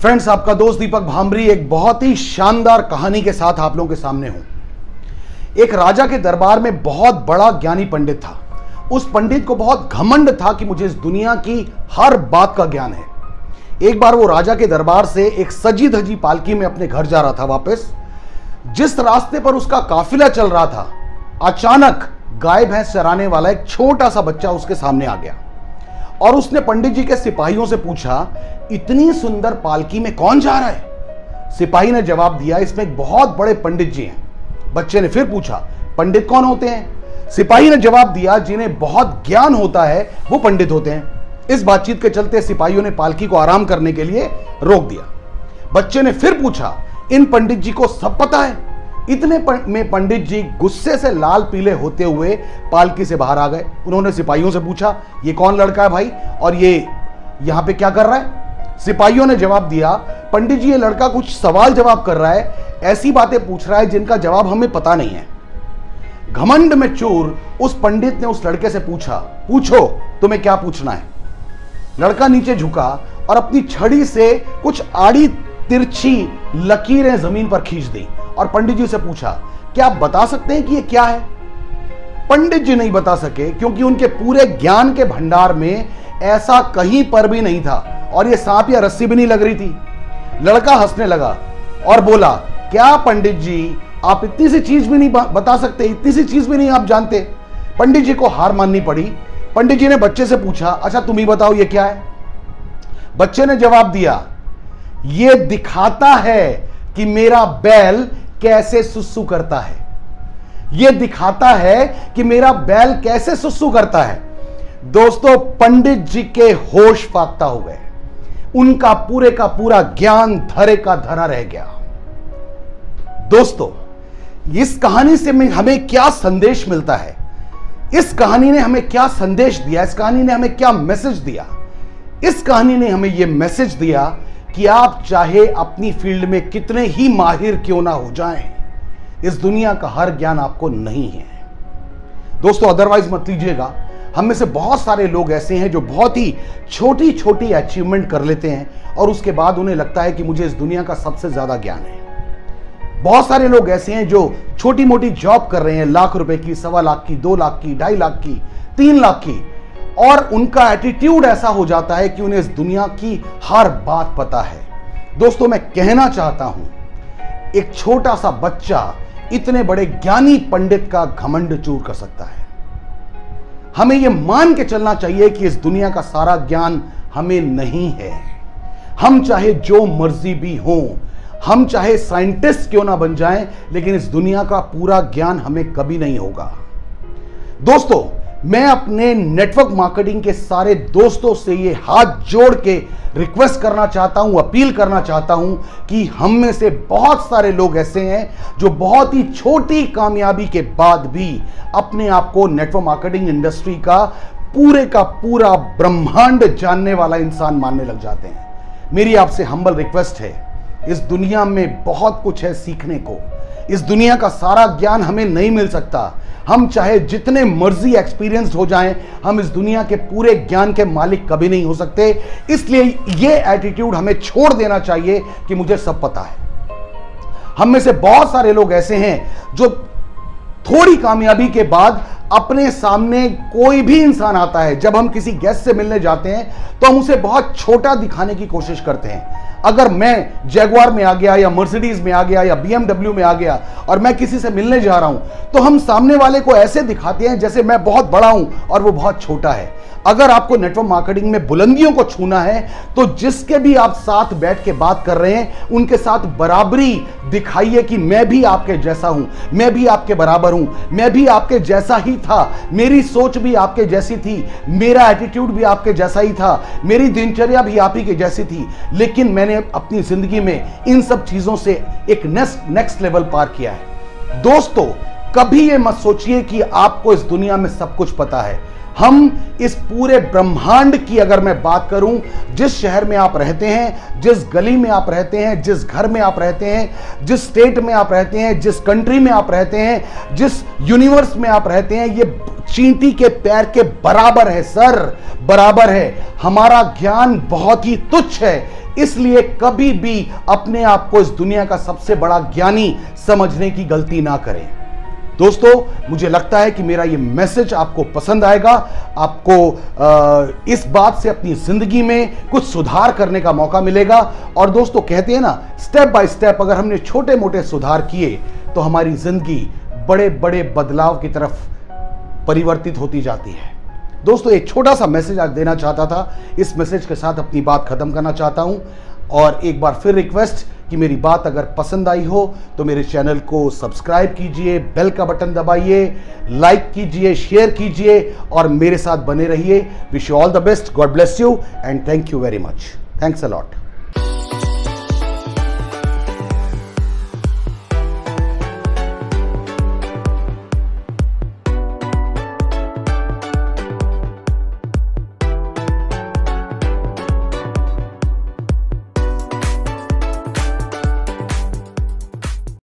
Friends आपका दोस्त दीपक भामरी एक बहुत ही शानदार कहानी के साथ आप लोगों के सामने हूँ। एक राजा के दरबार में बहुत बड़ा ज्ञानी पंडित था। उस पंडित को बहुत घमंड था कि मुझे इस दुनिया की हर बात का ज्ञान है। एक बार वो राजा के दरबार से एक सजी धजी पालकी में अपने घर जा रहा था वापस। जिस रास्ते पर उसका काफिला चल रहा था, अचानक गाय भैंस चराने वाला एक छोटा सा बच्चा उसके सामने आ गया। और उसने पंडित जी के सिपाहियों से पूछा, इतनी सुंदर पालकी में कौन जा रहा है? सिपाही ने जवाब दिया, इसमें एक बहुत बड़े पंडित जी हैं। बच्चे ने फिर पूछा, पंडित कौन होते हैं? सिपाही ने जवाब दिया, जिन्हें बहुत ज्ञान होता है, वो पंडित होते हैं। इस बातचीत के चलते सिपाहियों ने पालकी को आराम करने के लिए रोक दिया। बच्चे ने फिर पूछा, इन पंडित जी को सब पता है? इतने में पंडित जी गुस्से से लाल पीले होते हुए पालकी से बाहर आ गए। उन्होंने सिपाहियों से पूछा, ये कौन लड़का है भाई? और ये यहाँ पे क्या कर रहा है? सिपाहियों ने जवाब दिया, पंडित जी, ये लड़का कुछ सवाल जवाब कर रहा है, ऐसी बातें पूछ रहा है जिनका जवाब हमें पता नहीं है। घमंड में चोर उस पंडित ने उस लड़के से पूछा, पूछो, तुम्हें क्या पूछना है? लड़का नीचे झुका और अपनी छड़ी से कुछ आड़ी तिरछी लकीरें ज़मीन पर खींच दी। और पंडित जी से पूछा, क्या आप बता सकते हैं कि ये क्या है? पंडित जी नहीं बता सके, क्योंकि उनके पूरे ज्ञान के भंडार में ऐसा कहीं पर भी नहीं था और ये सांप या रस्सी भी नहीं लग रही थी। लड़का हंसने लगा और बोला, क्या पंडित जी, आप इतनी सी चीज़ भी नहीं बता सकते, इतनी सी चीज़ भी नहीं आप जानते? पंडित जी को हार माननी पड़ी। पंडित जी ने बच्चे से पूछा अच्छा तुम ही बताओ ये क्या है? बच्चे ने जवाब दिया, ये दिखाता है कि मेरा बैल कैसे सुसु करता है? यह दिखाता है कि मेरा बैल कैसे सुसु करता है। दोस्तों, पंडित जी के होश फाख्ता हो गए। उनका पूरे का पूरा ज्ञान धरे का धरा रह गया। दोस्तों, इस कहानी से हमें क्या संदेश मिलता है? इस कहानी ने हमें क्या संदेश दिया? इस कहानी ने हमें क्या मैसेज दिया? इस कहानी ने हमें यह मैसेज दिया कि आप चाहे अपनी फ़ील्ड में कितने ही माहिर क्यों ना हो जाएँ, इस दुनिया का हर ज्ञान आपको नहीं है। दोस्तों अदरवाइज़ मत लीजिएगा। हम में से बहुत सारे लोग ऐसे हैं जो बहुत ही छोटी छोटी अचीवमेंट कर लेते हैं और उसके बाद उन्हें लगता है कि मुझे इस दुनिया का सबसे ज़्यादा ज्ञान है। बहुत सारे लोग ऐसे हैं जो छोटी मोटी जॉब कर रहे हैं लाख रुपए की सवा लाख की दो लाख की ढाई लाख की तीन लाख की। और उनका एटीट्यूड ऐसा हो जाता है कि उन्हें इस दुनिया की हर बात पता है। दोस्तों, मैं कहना चाहता हूँ, एक छोटा सा बच्चा इतने बड़े ज्ञानी पंडित का घमंड चूर कर सकता है। हमें यह मान के चलना चाहिए कि इस दुनिया का सारा ज्ञान हमें नहीं है। हम चाहे जो मर्ज़ी भी हो, हम चाहे साइंटिस्ट क्यों ना बन जाएँ, लेकिन इस दुनिया का पूरा ज्ञान हमें कभी नहीं होगा। दोस्तों मैं अपने नेटवर्क मार्केटिंग के सारे दोस्तों से ये हाथ जोड़ के रिक्वेस्ट करना चाहता हूँ अपील करना चाहता हूँ कि हम में से बहुत सारे लोग ऐसे हैं जो बहुत ही छोटी कामयाबी के बाद भी अपने आप को नेटवर्क मार्केटिंग इंडस्ट्री का पूरे का पूरा ब्रह्मांड जानने वाला इंसान मानने लग जाते हैं। मेरी आपसे हम्बल रिक्वेस्ट है, इस दुनिया में बहुत कुछ है सीखने को। इस दुनिया का सारा ज्ञान हमें नहीं मिल सकता। हम चाहे जितने मर्ज़ी एक्सपीरियंस्ड हो जाएँ, हम इस दुनिया के पूरे ज्ञान के मालिक कभी नहीं हो सकते। इसलिए ये एटीट्यूड हमें छोड़ देना चाहिए कि मुझे सब पता है। हम में से बहुत सारे लोग ऐसे हैं जो थोड़ी कामयाबी के बाद अपने सामने कोई भी इंसान आता है, जब हम किसी गेस्ट से मिलने जाते हैं तो हम उसे बहुत छोटा दिखाने की कोशिश करते हैं। अगर मैं जैगवार में आ गया या मर्सिडीज में आ गया या बीएमडब्ल्यू में आ गया और मैं किसी से मिलने जा रहा हूँ तो हम सामने वाले को ऐसे दिखाते हैं जैसे मैं बहुत बड़ा हूँ और वो बहुत छोटा है। अगर आपको नेटवर्क मार्केटिंग में बुलंदियों को छूना है तो जिसके भी आप साथ बैठ के बात कर रहे हैं, उनके साथ बराबरी दिखाइए कि मैं भी आपके जैसा हूँ, मैं भी आपके बराबर हूँ, मैं भी आपके जैसा ही था, मेरी सोच भी आपके जैसी थी, मेरा एटीट्यूड भी आपके जैसा ही था, मेरी दिनचर्या भी आप ही जैसी थी। लेकिन मैंने अपनी ज़िंदगी में इन सब चीज़ों से एक नेक्स्ट नेक्स्ट लेवल पार किया है। दोस्तों, कभी ये मत सोचिए कि आपको इस दुनिया में सब कुछ पता है। हम इस पूरे ब्रह्मांड की अगर मैं बात करूँ, जिस शहर में आप रहते हैं, जिस गली में आप रहते हैं, जिस घर में आप रहते हैं, जिस स्टेट में आप रहते हैं, जिस कंट्री में आप रहते हैं, जिस यूनिवर्स में आप रहते हैं, ये चींटी के पैर के बराबर है सर बराबर है। हमारा ज्ञान बहुत ही तुच्छ है। इसलिए कभी भी अपने आप को इस दुनिया का सबसे बड़ा ज्ञानी समझने की गलती ना करें। दोस्तों, मुझे लगता है कि मेरा ये मैसेज आपको पसंद आएगा। आपको इस बात से अपनी ज़िंदगी में कुछ सुधार करने का मौका मिलेगा। और दोस्तों, कहते हैं ना स्टेप बाय स्टेप अगर हमने छोटे मोटे सुधार किए तो हमारी ज़िंदगी बड़े बड़े बदलाव की तरफ़ परिवर्तित होती जाती है। दोस्तों, एक छोटा सा मैसेज आज देना चाहता था। इस मैसेज के साथ अपनी बात खत्म करना चाहता हूँ और एक बार फिर रिक्वेस्ट कि मेरी बात अगर पसंद आई हो तो मेरे चैनल को सब्सक्राइब कीजिए, बेल का बटन दबाइए, लाइक कीजिए, शेयर कीजिए और मेरे साथ बने रहिए। Wish you all the best God bless you and thank you very much thanks a lot